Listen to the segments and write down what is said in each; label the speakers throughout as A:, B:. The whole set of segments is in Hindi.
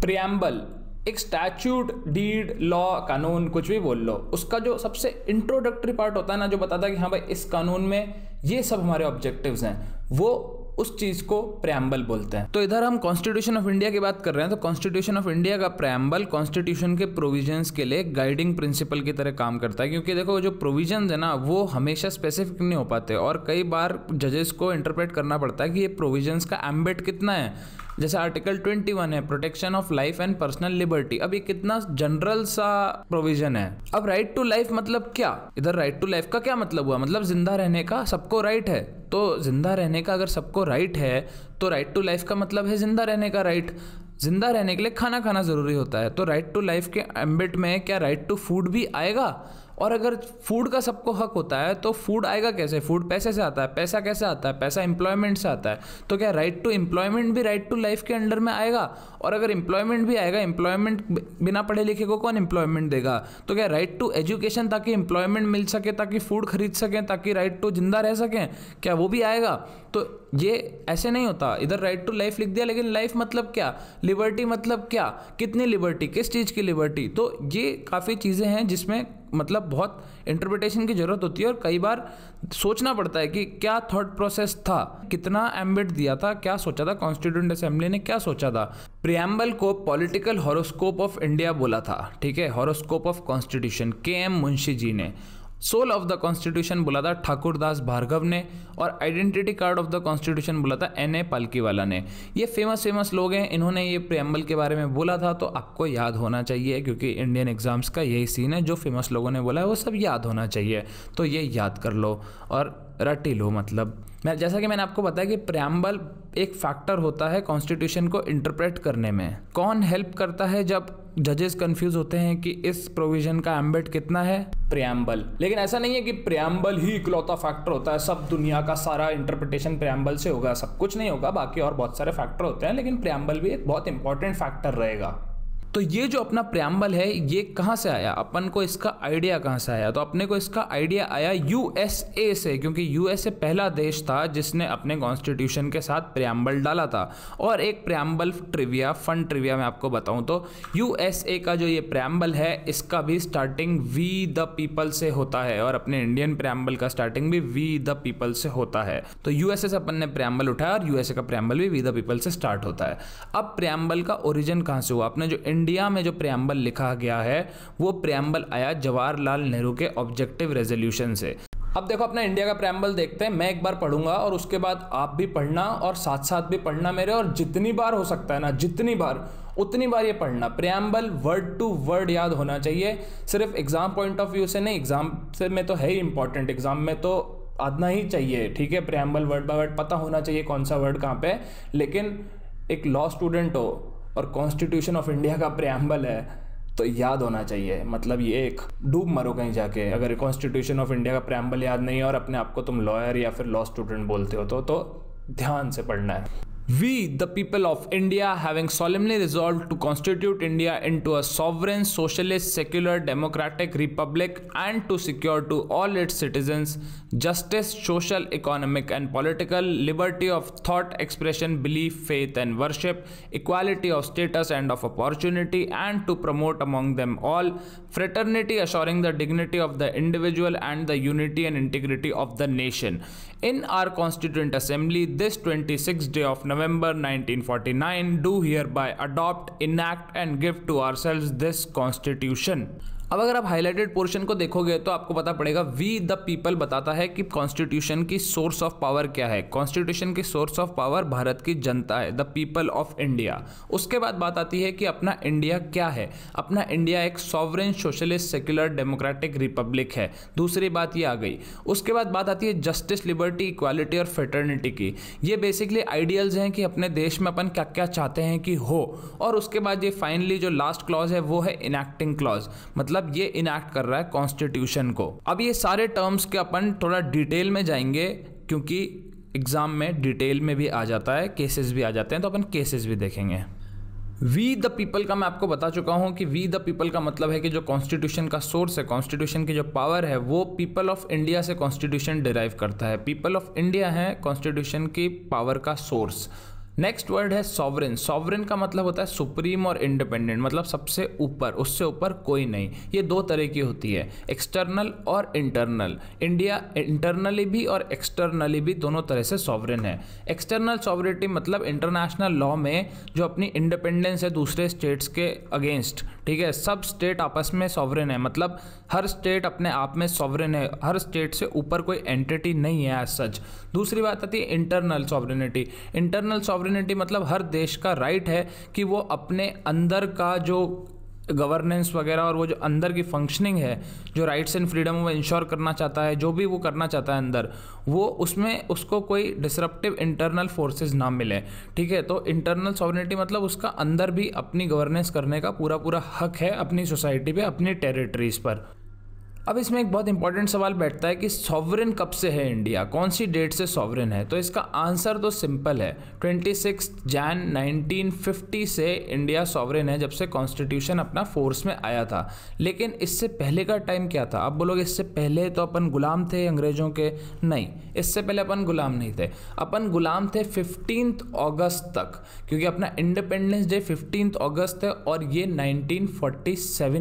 A: प्रियम्बल एक स्टैच्यूट डीड लॉ कानून, कुछ भी बोल लो। उसका जो सबसे इंट्रोडक्टरी पार्ट होता है ना, जो बताता है कि हाँ भाई, इस कानून में ये सब हमारे ऑब्जेक्टिव्स हैं, वो उस चीज़ को प्रेम्बल बोलते हैं। तो इधर हम कॉन्स्टिट्यूशन ऑफ़ इंडिया की बात कर रहे हैं तो कॉन्स्टिट्यूशन ऑफ़ इंडिया का प्रेम्बल कॉन्स्टिट्यूशन के प्रोविजंस के लिए गाइडिंग प्रिंसिपल की तरह काम करता है, क्योंकि देखो, जो प्रोविज़न है ना, वो हमेशा स्पेसिफिक नहीं हो पाते, और कई बार जजेस को इंटरप्रेट करना पड़ता है कि ये प्रोविजंस का एम्बिट कितना है। जैसे आर्टिकल 21 है protection of life and personal liberty अब ये कितना जनरल सा प्रोविज़न है। अब राइट टू लाइफ मतलब क्या? इधर राइट टू लाइफ का क्या मतलब हुआ? मतलब ज़िंदा रहने का सबको राइट है। तो ज़िंदा रहने का अगर सबको राइट है तो राइट टू लाइफ का मतलब है ज़िंदा रहने का राइट ज़िंदा रहने के लिए खाना खाना ज़रूरी होता है। तो राइट टू लाइफ के एम्बिट में क्या राइट टू फ़ूड भी आएगा? और अगर फ़ूड का सबको हक होता है तो फ़ूड आएगा कैसे? फ़ूड पैसे से आता है, पैसा कैसे आता है? पैसा एम्प्लॉयमेंट से आता है। तो क्या राइट टू एम्प्लॉयमेंट भी राइट टू लाइफ के अंडर में आएगा? और अगर एम्प्लॉयमेंट भी आएगा एम्प्लॉयमेंट बिना पढ़े लिखे को कौन एम्प्लॉयमेंट देगा? तो क्या राइट टू एजुकेशन ताकि एम्प्लॉयमेंट मिल सके, ताकि फ़ूड खरीद सकें, ताकि राइट टू ज़िंदा रह सकें, क्या वो भी आएगा? तो ये ऐसे नहीं होता। इधर राइट टू लाइफ लिख दिया, लेकिन लाइफ मतलब क्या? लिबर्टी मतलब क्या? कितनी लिबर्टी किस चीज़ की लिबर्टी तो ये काफ़ी चीज़ें हैं जिसमें मतलब बहुत इंटरप्रिटेशन की ज़रूरत होती है और कई बार सोचना पड़ता है कि क्या थॉट प्रोसेस था? कितना एम्बिट दिया था? क्या सोचा था? कॉन्स्टिट्यूंट असेंबली ने क्या सोचा था? प्रियम्बल को पॉलिटिकल हॉरोस्कोप ऑफ़ इंडिया बोला था, ठीक है? Horoscope of constitution K M Munshi ji ने। सोल ऑफ़ द कॉन्स्टिट्यूशन बोला था ठाकुरदास भार्गव ने और identity card of the constitution बोला था एन ए पालकीवाला ने। ये फ़ेमस फ़ेमस लोग हैं, इन्होंने ये प्रियम्बल के बारे में बोला था तो आपको याद होना चाहिए, क्योंकि इंडियन एग्ज़ाम्स का यही सीन है, जो फ़ेमस लोगों ने बोला है, वो सब याद होना चाहिए। तो ये याद कर लो, और रटी लो मतलब। मैं, जैसा कि मैंने आपको बताया कि प्रियम्बल एक फैक्टर होता है कॉन्स्टिट्यूशन को इंटरप्रेट करने में। कौन हेल्प करता है जब जजेस कंफ्यूज होते हैं कि इस प्रोविज़न का एम्बेट कितना है? प्रियम्बल लेकिन ऐसा नहीं है कि प्रियम्बल ही इकलौता फैक्टर होता है, सब दुनिया का सारा इंटरप्रिटेशन प्रियम्बल से होगा, सब कुछ नहीं होगा, बाकी और बहुत सारे फैक्टर होते हैं, लेकिन प्रियम्बल भी एक बहुत इंपॉर्टेंट फैक्टर रहेगा। तो ये जो अपना प्रियम्बल है, ये कहाँ से आया? अपन को इसका आइडिया कहाँ से आया? तो अपने को इसका आइडिया आया यूएसए से, क्योंकि यूएसए पहला देश था जिसने अपने कॉन्स्टिट्यूशन के साथ प्रियम्बल डाला था। और एक प्रयाम्बल ट्रिविया फन ट्रिविया मैं आपको बताऊँ तो यूएसए का जो ये प्रियम्बल है, इसका भी स्टार्टिंग वी द पीपल से होता है, और अपने इंडियन प्रियम्बल का स्टार्टिंग भी वी द पीपल से होता है। तो यूएसए से अपन ने प्रियम्बल उठाया, और यूएसए का प्रियम्बल भी वी द पीपल से स्टार्ट होता है। अब प्रियम्बल का ओरिजिन कहाँ से हुआ? अपने जो इंडिया में जो प्रियम्बल लिखा गया है, वो प्रियम्बल आया जवाहरलाल नेहरू के ऑब्जेक्टिव रेजोल्यूशन से। अब देखो अपना इंडिया का प्रेम्बल देखते हैं, मैं एक बार पढ़ूँगा और उसके बाद आप भी पढ़ना और साथ साथ भी पढ़ना मेरे, और जितनी बार हो सकता है ना, जितनी बार, उतनी बार ये पढ़ना। प्रियम्बल वर्ड टू वर्ड याद होना चाहिए। सिर्फ़ एग्ज़ाम पॉइंट ऑफ़ व्यू से नहीं एग्ज़ाम से में तो है ही इंपॉर्टेंट एग्ज़ाम में तो आना ही चाहिए, ठीक है? प्रियम्बल वर्ड बाय वर्ड पता होना चाहिए कौन सा वर्ड कहाँ पे लेकिन एक लॉ स्टूडेंट हो और कॉन्स्टिट्यूशन ऑफ़ इंडिया का प्रियम्बल है तो याद होना चाहिए। मतलब ये एक डूब मरो कहीं जाके। अगर कॉन्स्टिट्यूशन ऑफ़ इंडिया का प्रियम्बल याद नहीं है और अपने आप को तुम लॉयर या फिर लॉ स्टूडेंट बोलते हो तो, तो ध्यान से पढ़ना है। We, the people of India, having solemnly resolved to constitute India into a sovereign, socialist, secular, democratic republic and to secure to all its citizens justice, social, economic, and political liberty of thought, expression, belief, faith, and worship, equality of status and of opportunity, and to promote among them all fraternity, assuring the dignity of the individual and the unity and integrity of the nation. In our Constituent Assembly, this 26th day of November, November 1949 do hereby adopt, enact and give to ourselves this constitution. अब अगर आप हाईलाइटेड पोर्शन को देखोगे तो आपको पता पड़ेगा वी द पीपल बताता है कि कॉन्स्टिट्यूशन की सोर्स ऑफ़ पावर क्या है। कॉन्स्टिट्यूशन की सोर्स ऑफ़ पावर भारत की जनता है द पीपल ऑफ़ इंडिया उसके बाद बात आती है कि अपना इंडिया क्या है। अपना इंडिया एक sovereign socialist secular democratic republic है। दूसरी बात ये आ गई। उसके बाद बात आती है जस्टिस लिबर्टी इक्वालिटी और फेटर्निटी की। ये बेसिकली आइडियल्स हैं कि अपने देश में अपन क्या क्या चाहते हैं कि हो। और उसके बाद ये फाइनली जो लास्ट क्लॉज है, वो है इनएक्टिंग क्लॉज मतलब मतलब ये इनैक्ट कर रहा है कॉन्स्टिट्यूशन को। अब ये सारे टर्म्स के अपन थोड़ा डिटेल में जाएँगे, क्योंकि एग्ज़ाम में डिटेल में भी आ जाता है केसेस भी आ जाते हैं तो अपन केसेस भी देखेंगे। वी द पीपल का मैं आपको बता चुका हूँ कि वी द पीपल का मतलब है कि जो कॉन्स्टिट्यूशन का सोर्स है कॉन्स्टिट्यूशन की जो पावर है, वो पीपल ऑफ़ इंडिया से कॉन्स्टिट्यूशन डिराइव करता है। पीपल ऑफ़ इंडिया है कॉन्स्टिट्यूशन की पावर का सोर्स नेक्स्ट वर्ड है सॉवरिन सॉवरिन का मतलब होता है सुप्रीम और इंडिपेंडेंट मतलब सबसे ऊपर, उससे ऊपर कोई नहीं। ये दो तरह की होती है एक्सटर्नल और इंटरनल इंडिया इंटरनली भी और एक्सटर्नली भी दोनों तरह से सॉवरिन है। एक्सटर्नल सॉवरिटी मतलब इंटरनेशनल लॉ में जो अपनी इंडिपेंडेंस है दूसरे स्टेट्स के अगेंस्ट ठीक है? सब स्टेट आपस में सॉवरिन है मतलब हर स्टेट अपने आप में सॉवरिन है। हर स्टेट से ऊपर कोई एंटिटी नहीं है एज सच दूसरी बात आती है इंटरनल सॉवरिनिटी इंटरनल सॉवरिनिटी मतलब हर देश का राइट है कि वो अपने अंदर का जो गवर्नेंस वगैरह और वो जो अंदर की फंक्शनिंग है, जो राइट्स एंड फ्रीडम वो इंश्योर करना चाहता है, जो भी वो करना चाहता है अंदर, वो उसमें उसको कोई डिसरप्टिव इंटरनल फोर्सेस ना मिले, ठीक है? तो इंटरनल सॉवरिटी मतलब उसका अंदर भी अपनी गवर्नेंस करने का पूरा पूरा हक है अपनी सोसाइटी पे, अपनी टेरिटरीज पर। अब इसमें एक बहुत इंपॉर्टेंट सवाल बैठता है कि सॉवरन कब से है इंडिया कौन सी डेट से सॉवरन है? तो इसका आंसर तो सिंपल है। ट्वेंटी सिक्स जैन 1950 से इंडिया सॉवरन है जब से कॉन्स्टिट्यूशन अपना फोर्स में आया था। लेकिन इससे पहले का टाइम क्या था? आप बोलोगे इससे पहले तो अपन गुलाम थे अंग्रेज़ों के? नहीं। इससे पहले अपन गुलाम नहीं थे। अपन गुलाम थे फिफ्टीन अगस्त तक, क्योंकि अपना इंडिपेंडेंस डे फिफ्टीन अगस्त है और ये नाइनटीन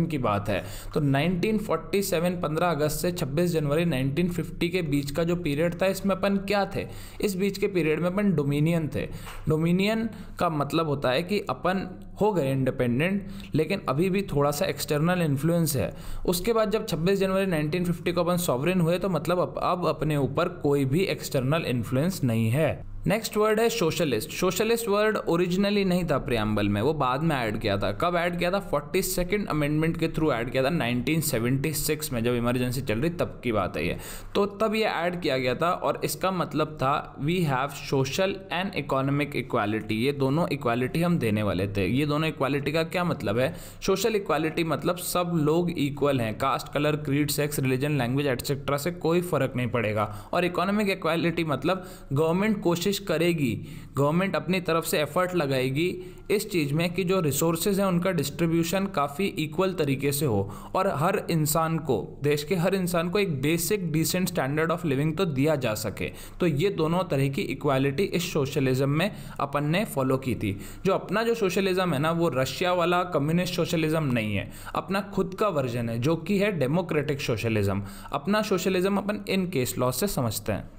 A: की बात है। तो नाइनटीन 15 अगस्त से 26 जनवरी 1950 के बीच का जो पीरियड था, इसमें अपन क्या थे? इस बीच के पीरियड में अपन डोमिनियन थे। डोमिनियन का मतलब होता है कि अपन हो गए इंडिपेंडेंट लेकिन अभी भी थोड़ा सा एक्सटर्नल इन्फ्लुएंस है। उसके बाद जब 26 जनवरी 1950 को अपन सॉवरिन हुए तो मतलब अब अपने ऊपर कोई भी एक्सटर्नल इन्फ्लुएंस नहीं है। नेक्स्ट वर्ड है सोशलिस्ट सोशलिस्ट वर्ड ओरिजिनली नहीं था प्रियम्बल में, वो बाद में ऐड किया था। कब ऐड किया था? फोर्टी सेकेंड अमेंडमेंट के थ्रू ऐड किया था 1976 में, जब इमरजेंसी चल रही, तब की बात है ये। तो तब ये ऐड किया गया था और इसका मतलब था we have social and economic equality ये दोनों इक्वालिटी हम देने वाले थे। ये दोनों इक्वालिटी का क्या मतलब है? सोशल इक्वालिटी मतलब सब लोग इक्वल हैं। Caste colour creed sex religion language etcetera से कोई फ़र्क नहीं पड़ेगा। और इकोनॉमिक इक्वालिटी मतलब गवर्नमेंट कोशिश कोशिश करेगी, गवर्नमेंट अपनी तरफ़ से एफर्ट लगाएगी इस चीज़ में कि जो रिसोर्सेज हैं उनका डिस्ट्रीब्यूशन काफ़ी इक्वल तरीके से हो और हर इंसान को, देश के हर इंसान को एक basic decent standard of living तो दिया जा सके। तो ये दोनों तरह की इक्वालिटी इस सोशलिज्म में अपन ने फॉलो की थी। जो अपना जो सोशलिज्म है ना, वो रशिया वाला कम्युनिस्ट सोशलिज्म नहीं है। अपना खुद का वर्जन है, जो कि है डेमोक्रेटिक सोशलिज्म अपना सोशलिज्म अपन इन केस लॉ से समझते हैं।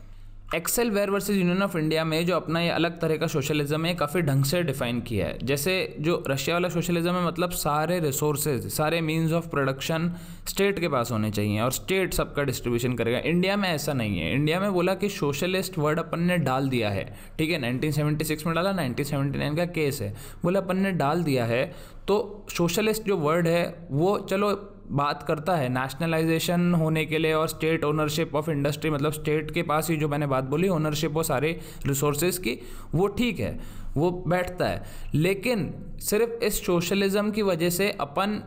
A: Excel Wear versus Union of India में जो अपना ये अलग तरह का सोशलिज्म है काफ़ी ढंग से डिफाइन किया है। जैसे जो रशिया वाला सोशलिज्म है मतलब सारे रिसोर्सेज सारे मीन्स ऑफ़ प्रोडक्शन स्टेट के पास होने चाहिए और स्टेट सबका डिस्ट्रीब्यूशन करेगा। इंडिया में ऐसा नहीं है। इंडिया में बोला कि सोशलिस्ट वर्ड अपन ने डाल दिया है। ठीक है नाइनटीन में डाला नाइनटीन का केस है। बोला अपन ने डाल दिया है तो सोशलिस्ट जो वर्ड है, वो चलो बात करता है नेशनलाइजेशन होने के लिए और स्टेट ओनरशिप ऑफ़ इंडस्ट्री मतलब स्टेट के पास ही जो मैंने बात बोली ओनरशिप वो सारे रिसोर्सेज की, वो ठीक है, वो बैठता है। लेकिन सिर्फ़ इस सोशलिज्म की वजह से अपन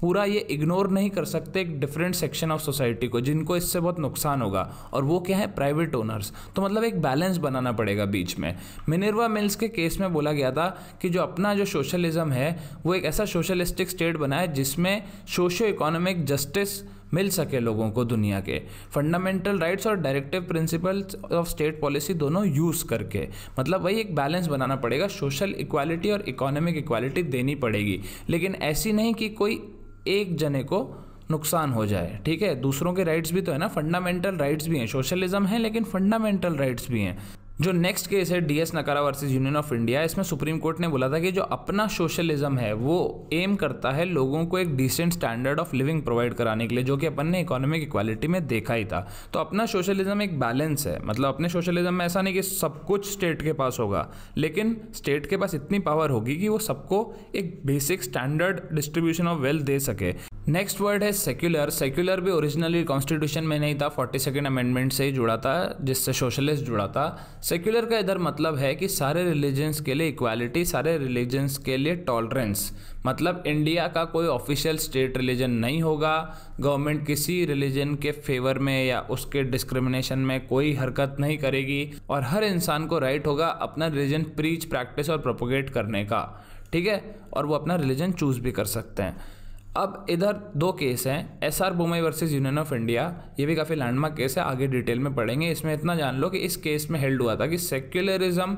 A: पूरा ये इग्नोर नहीं कर सकते एक डिफरेंट सेक्शन ऑफ़ सोसाइटी को, जिनको इससे बहुत नुकसान होगा। और वो क्या है? प्राइवेट ओनर्स तो मतलब एक बैलेंस बनाना पड़ेगा बीच में। मिनरवा मिल्स के केस में बोला गया था कि जो अपना जो सोशलिज्म है, वो एक ऐसा सोशलिस्टिक स्टेट बनाए जिसमें सोशो इकोनॉमिक जस्टिस मिल सके लोगों को दुनिया के। फंडामेंटल राइट्स और directive principles of state policy दोनों यूज़ करके। मतलब वही एक बैलेंस बनाना पड़ेगा। सोशल इक्वालिटी और इकोनॉमिक इक्वालिटी देनी पड़ेगी। लेकिन ऐसी नहीं कि कोई एक जने को नुकसान हो जाए, ठीक है? दूसरों के राइट्स भी तो है ना फंडामेंटल राइट्स भी हैं। सोशलिज्म है, लेकिन फंडामेंटल राइट्स भी हैं। जो नेक्स्ट केस है DS Nakara versus Union of India इसमें सुप्रीम कोर्ट ने बोला था कि जो अपना सोशलिज्म है, वो एम करता है लोगों को एक decent standard of living provide कराने के लिए, जो कि अपन ने इकोनॉमिक इक्वालिटी में देखा ही था। तो अपना सोशलिज्म एक बैलेंस है। मतलब अपने सोशलिज्म में ऐसा नहीं कि सब कुछ स्टेट के पास होगा, लेकिन स्टेट के पास इतनी पावर होगी कि वो सबको एक basic standard distribution of wealth दे सके। नेक्स्ट वर्ड है सेक्युलर सेक्युलर भी ओरिजिनली कॉन्स्टिट्यूशन में नहीं था फोर्टी सेकेंड अमेंडमेंट से ही जुड़ा था, जिससे सोशलिस्ट जुड़ा था। सेक्युलर का इधर मतलब है कि सारे रिलीजन्स के लिए इक्वालिटी सारे रिलीजन्स के लिए टॉलरेंस मतलब इंडिया का कोई ऑफिशियल स्टेट रिलीजन नहीं होगा। गवर्नमेंट किसी रिलीजन के फेवर में या उसके डिस्क्रिमिनेशन में कोई हरकत नहीं करेगी। और हर इंसान को राइट होगा अपना रिलीजन प्रीच प्रैक्टिस और प्रोपोगेट करने का। ठीक है? और वो अपना रिलीजन चूज़ भी कर सकते हैं। अब इधर दो केस हैं S R Bommai versus Union of India ये भी काफ़ी लैंडमार्क केस है, आगे डिटेल में पढ़ेंगे, इसमें इतना जान लो कि इस केस में हेल्ड हुआ था कि सेक्युलरिज्म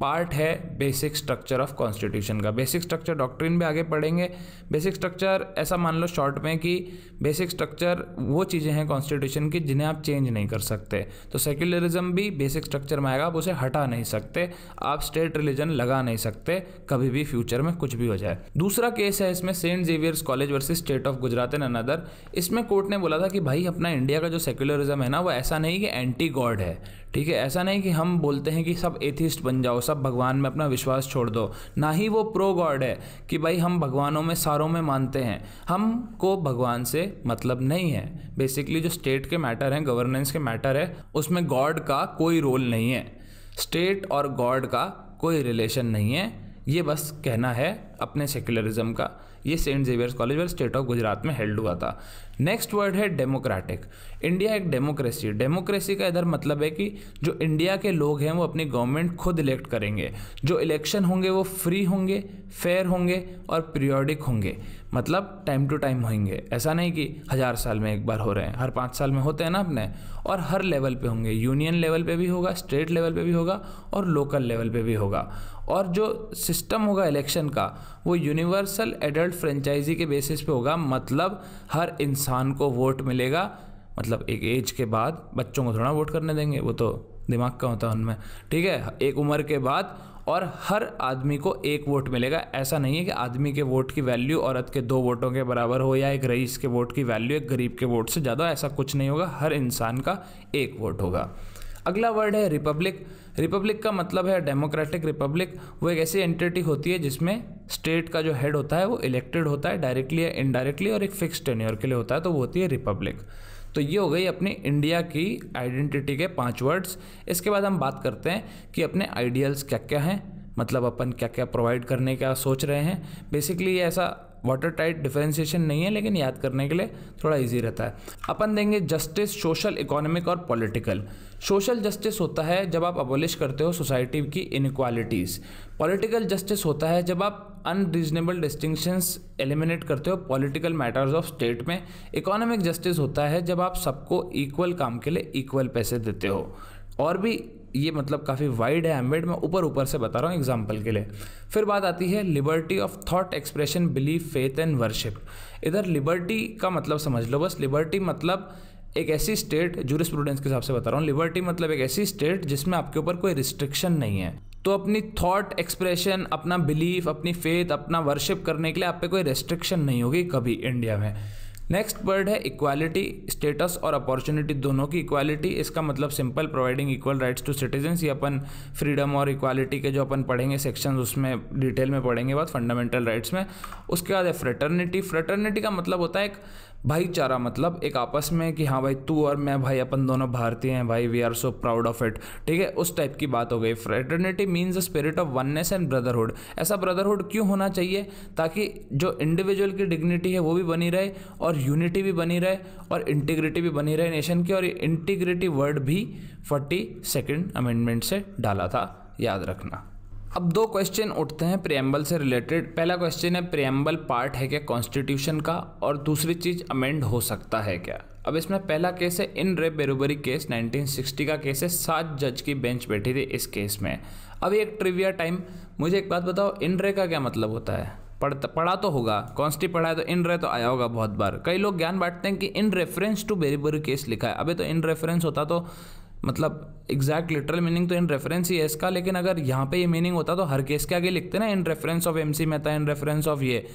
A: पार्ट है बेसिक स्ट्रक्चर ऑफ़ कॉन्स्टिट्यूशन का। बेसिक स्ट्रक्चर डॉक्ट्रिन भी आगे पढ़ेंगे। बेसिक स्ट्रक्चर ऐसा मान लो शॉर्ट में कि बेसिक स्ट्रक्चर वो चीज़ें हैं कॉन्स्टिट्यूशन की जिन्हें आप चेंज नहीं कर सकते। तो सेक्युलरिज्म भी बेसिक स्ट्रक्चर में आएगा, आप उसे हटा नहीं सकते, आप स्टेट रिलीजन लगा नहीं सकते, कभी भी फ्यूचर में कुछ भी हो जाए। दूसरा केस है इसमें Saint Xavier's college versus State of Gujarat and another इसमें कोर्ट ने बोला था कि भाई अपना इंडिया का जो सेक्युलरिज्म है ना, वो ऐसा नहीं कि एंटी गॉड है। ठीक है? ऐसा नहीं कि हम बोलते हैं कि सब एथिस्ट बन जाओ सब भगवान में अपना विश्वास छोड़ दो। ना ही वो प्रो गॉड है कि भाई हम भगवानों में सारों में मानते हैं। हमको भगवान से मतलब नहीं है। बेसिकली जो स्टेट के मैटर हैं गवर्नेंस के मैटर है, उसमें गॉड का कोई रोल नहीं है। स्टेट और गॉड का कोई रिलेशन नहीं है। ये बस कहना है अपने सेक्युलरिज्म का। ये सेंट जेवियर्स कॉलेज और स्टेट ऑफ़ गुजरात में हेल्ड हुआ था। नेक्स्ट वर्ड है डेमोक्रेटिक इंडिया एक डेमोक्रेसी डेमोक्रेसी का इधर मतलब है कि जो इंडिया के लोग हैं, वो अपनी गवर्नमेंट खुद इलेक्ट करेंगे। जो इलेक्शन होंगे, वो फ्री होंगे फेयर होंगे और पीरियोडिक होंगे। मतलब टाइम टू टाइम होंगे। ऐसा नहीं कि हज़ार साल में एक बार हो रहे हैं। हर पाँच साल में होते हैं ना अपने? और हर लेवल पे होंगे। यूनियन लेवल पे भी होगा, स्टेट लेवल पे भी होगा और लोकल लेवल पे भी होगा। और जो सिस्टम होगा इलेक्शन का, वो यूनिवर्सल एडल्ट फ्रेंचाइजी के बेसिस पे होगा। मतलब हर इंसान को वोट मिलेगा। मतलब एक एज के बाद बच्चों को थोड़ा वोट करने देंगे, वो तो दिमाग का होता है उनमें। ठीक है, एक उम्र के बाद और हर आदमी को एक वोट मिलेगा। ऐसा नहीं है कि आदमी के वोट की वैल्यू औरत के दो वोटों के बराबर हो या एक रईस के वोट की वैल्यू, एक गरीब के वोट से ज़्यादा, ऐसा कुछ नहीं होगा। हर इंसान का एक वोट होगा। अगला वर्ड है रिपब्लिक। रिपब्लिक का मतलब है डेमोक्रेटिक रिपब्लिक। वो एक ऐसी एंटिटी होती है जिसमें स्टेट का जो हेड होता है वो इलेक्टेड होता है डायरेक्टली या इनडायरेक्टली, और एक फिक्स टेन्योर के लिए होता है तो वो होती है रिपब्लिक। तो ये हो गई अपनी इंडिया की आइडेंटिटी के पाँच वर्ड्स इसके बाद हम बात करते हैं कि अपने आइडियल्स क्या क्या हैं मतलब अपन क्या क्या प्रोवाइड करने का सोच रहे हैं। बेसिकली ये ऐसा वाटर टाइट डिफरेंशिएशन नहीं है, लेकिन याद करने के लिए थोड़ा ईजी रहता है। अपन देंगे जस्टिस सोशल इकोनॉमिक और पॉलिटिकल सोशल जस्टिस होता है जब आप अबोलिश करते हो सोसाइटी की इनक्वालिटीज़ पॉलिटिकल जस्टिस होता है जब आप अनरीजनेबल डिस्टिंक्शंस एलिमिनेट करते हो पॉलिटिकल मैटर्स ऑफ़ स्टेट में. इकोनॉमिक जस्टिस होता है जब आप सबको इक्वल काम के लिए इक्वल पैसे देते हो। और भी ये मतलब काफ़ी वाइड है एम्बेड मैं ऊपर ऊपर से बता रहा हूँ एग्ज़ाम्पल के लिए। फिर बात आती है liberty of thought expression belief faith and worship इधर लिबर्टी का मतलब समझ लो बस। लिबर्टी मतलब एक ऐसी स्टेट जूरिस्प्रूडेंस के हिसाब से बता रहा हूँ। लिबर्टी मतलब एक ऐसी स्टेट जिसमें आपके ऊपर कोई रिस्ट्रिक्शन नहीं है। तो अपनी थॉट एक्सप्रेशन अपना बिलीफ अपनी फेथ अपना वर्शिप करने के लिए आप पे कोई रेस्ट्रिक्शन नहीं होगी कभी इंडिया में। नेक्स्ट वर्ड है इक्वालिटी स्टेटस और अपॉर्चुनिटी दोनों की इक्वालिटी इसका मतलब simple providing equal rights to citizens ये अपन फ्रीडम और इक्वालिटी के जो अपन पढ़ेंगे सेक्शन उसमें डिटेल में पढ़ेंगे बाद फंडामेंटल राइट्स में. उसके बाद है फ्रेटर्निटी फ्रेटर्निटी का मतलब होता है एक भाईचारा मतलब एक आपस में कि हाँ भाई, तू और मैं भाई अपन दोनों भारतीय हैं, भाई we are so proud of it ठीक है? उस टाइप की बात हो गई। Fraternity means a spirit of oneness and brotherhood ऐसा ब्रदरहुड क्यों होना चाहिए? ताकि जो इंडिविजुअल की डिग्निटी है, वो भी बनी रहे और यूनिटी भी बनी रहे और इंटीग्रिटी भी बनी रहे नेशन की और इंटीग्रिटी वर्ड भी फोर्टी सेकेंड अमेंडमेंट से डाला था। याद रखना। अब दो क्वेश्चन उठते हैं प्रियम्बल से रिलेटेड पहला क्वेश्चन है प्रियम्बल पार्ट है क्या कॉन्स्टिट्यूशन का? और दूसरी चीज़ अमेंड हो सकता है क्या? अब इसमें पहला केस है इन रे बेरोबरी केस 1960 का केस है। सात जज की बेंच बैठी थी इस केस में। अब एक ट्रिविया टाइम मुझे एक बात बताओ इन रे का क्या मतलब होता है? पढ़ पढ़ा तो होगा। कॉन्स्टी पढ़ा है तो इन रे तो आया होगा बहुत बार। कई लोग ज्ञान बांटते हैं कि in reference to Berubari case लिखा है। अभी तो इन रेफरेंस होता तो मतलब एग्जैक्ट लिटरल मीनिंग तो इन रेफरेंस ही है इसका, लेकिन अगर यहाँ पे ये मीनिंग होता तो हर केस के आगे लिखते ना in reference of M C Mehta in reference of ये।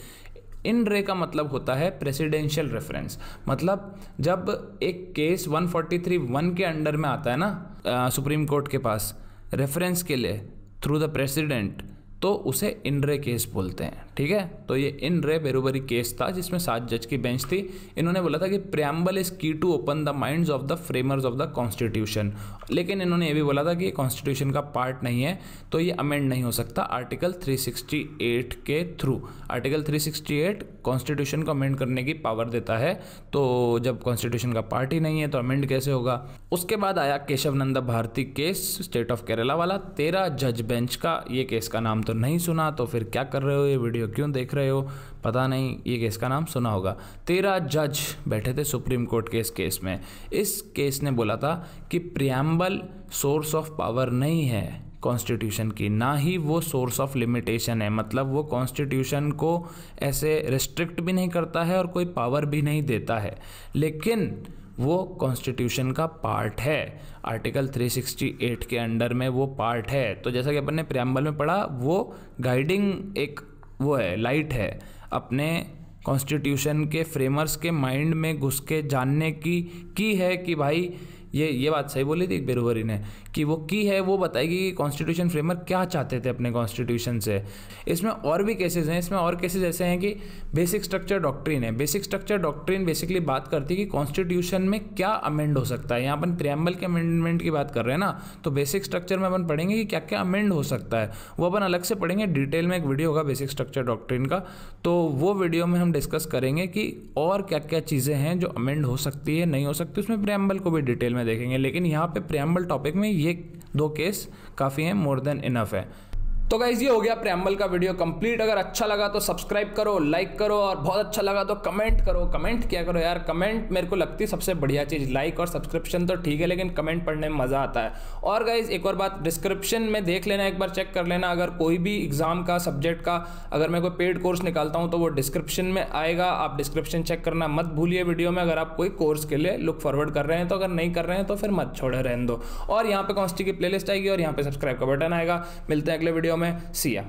A: इन रे का मतलब होता है प्रेसिडेंशियल रेफरेंस मतलब जब एक केस 143 वन के अंडर में आता है ना सुप्रीम कोर्ट के पास रेफरेंस के लिए थ्रू द प्रेसिडेंट तो उसे इन रे केस बोलते हैं, ठीक है? तो ये इन रे बेरोबरी केस था, जिसमें सात जज की बेंच थी। इन्होंने बोला था कि preamble is key to open the minds of the framers of the constitution लेकिन इन्होंने ये भी बोला था कि ये कॉन्स्टिट्यूशन का पार्ट नहीं है तो ये अमेंड नहीं हो सकता आर्टिकल 368 के थ्रू आर्टिकल 368 कॉन्स्टिट्यूशन को अमेंड करने की पावर देता है तो जब कॉन्स्टिट्यूशन का पार्ट ही नहीं है तो अमेंड कैसे होगा? उसके बाद आया Kesavananda Bharati case State of Kerala वाला। तेरह जज बेंच का ये केस का नाम तो नहीं सुना तो फिर क्या कर रहे हो? ये वीडियो क्यों देख रहे हो? पता नहीं, ये केस का नाम सुना होगा। तेरह जज बैठे थे सुप्रीम कोर्ट के इस केस में। इस केस ने बोला था कि प्रियम्बल सोर्स ऑफ़ पावर नहीं है कॉन्स्टिट्यूशन की। ना ही वो सोर्स ऑफ़ लिमिटेशन है। मतलब वो कॉन्स्टिट्यूशन को ऐसे रिस्ट्रिक्ट भी नहीं करता है और कोई पावर भी नहीं देता है। लेकिन वो कॉन्स्टिट्यूशन का पार्ट है। आर्टिकल 368 के अंडर में वो पार्ट है। तो जैसा कि अपन ने प्रियम्बल में पढ़ा, वो गाइडिंग एक वो है लाइट है। अपने कॉन्स्टिट्यूशन के फ्रेमर्स के माइंड में घुस के जानने की की है कि भाई ये ये बात सही बोली थी बेरोवरी ने कि वो की है, वो बताएगी कि कॉन्स्टिट्यूशन फ्रेमर क्या चाहते थे अपने कॉन्स्टिट्यूशन से। इसमें और भी केसेस हैं, इसमें और केसेस ऐसे हैं कि बेसिक स्ट्रक्चर डॉक्ट्रिन है। बेसिक स्ट्रक्चर डॉक्ट्रिन बेसिकली बात करती है कि कॉन्स्टिट्यूशन में क्या अमेंड हो सकता है। यहाँ अपन प्रियम्बल के अमेंडमेंट की बात कर रहे हैं ना तो बेसिक स्ट्रक्चर में अपन पढ़ेंगे कि क्या क्या अमेंड हो सकता है। वो अपन अलग से पढ़ेंगे डिटेल में एक वीडियो होगा बेसिक स्ट्रक्चर डॉक्ट्रिन का। तो वो वीडियो में हम डिस्कस करेंगे कि और क्या क्या चीज़ें हैं जो अमेंड हो सकती है, नहीं हो सकती, उसमें प्रियम्बल को भी डिटेल में देखेंगे। लेकिन यहाँ पे प्रियम्बल टॉपिक में ये दो केस काफ़ी हैं मोर देन इनफ है। तो गाइज़ ये हो गया प्रेम्बल का वीडियो कंप्लीट अगर अच्छा लगा तो सब्सक्राइब करो लाइक करो और बहुत अच्छा लगा तो कमेंट करो। कमेंट क्या करो यार। कमेंट मेरे को लगती सबसे बढ़िया चीज़ लाइक और सब्सक्रिप्शन तो ठीक है, लेकिन कमेंट पढ़ने में मज़ा आता है। और गाइज़ एक और बात डिस्क्रिप्शन में देख लेना, एक बार चेक कर लेना। अगर कोई भी एग्ज़ाम का सब्जेक्ट का, अगर मैं कोई पेड कोर्स निकालता हूँ तो वो डिस्क्रिप्शन में आएगा। आप डिस्क्रिप्शन चेक करना मत भूलिए वीडियो में। अगर आप कोई कोर्स के लिए लुक फॉरवर्ड कर रहे हैं तो अगर नहीं कर रहे हैं तो फिर मत छोड़े रहने दो। और यहाँ पे कॉन्स्टी की प्लेलिस्ट आएगी और यहाँ पे सब्सक्राइब का बटन आएगा। मिलते हैं अगले वीडियो में सिया